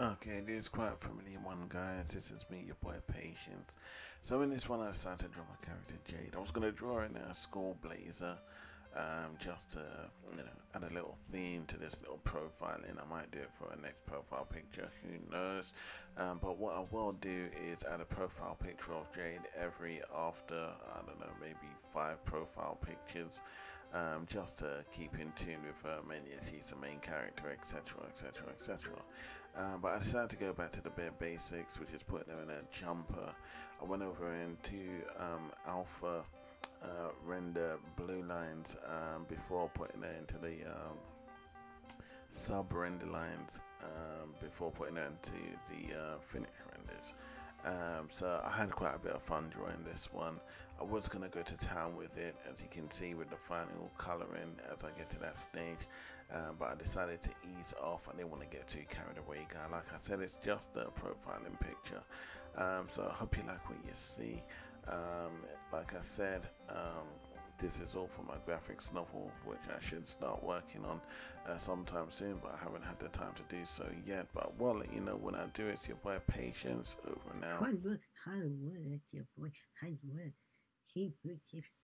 Okay, this is quite familiar one, guys. This is me, your boy Pashants. So in this one, I decided to draw my character Jade. I was going to draw in a school blazer, um, just to you know add a little theme to this little profiling. I might do it for a next profile picture, who knows? Um, but what I will do is add a profile picture of Jade every after I don't know maybe five profile pictures, um, just to keep in tune with her. Mainly, she's the main character, etc., etc., etc. but I decided to go back to the bare basics, which is putting her in a jumper. I went over into um, alpha uh, render blue lines um, before putting it into the um, sub render lines um, before putting it into the uh, finished renders. Um, so I had quite a bit of fun drawing this one. I was going to go to town with it as you can see with the final colouring as I get to that stage um, but I decided to ease off I didn't want to get too carried away guy like I said it's just a profiling picture um, so I hope you like what you see um, like I said, um, this is all for my graphics novel, which I should start working on uh, sometime soon, but I haven't had the time to do so yet. But I will let you know when I do. It's your boy Pashants over now.